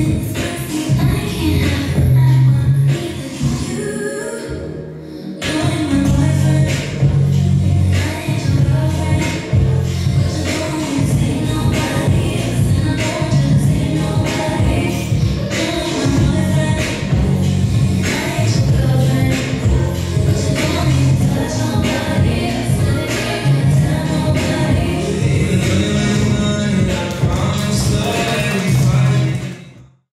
Jesus.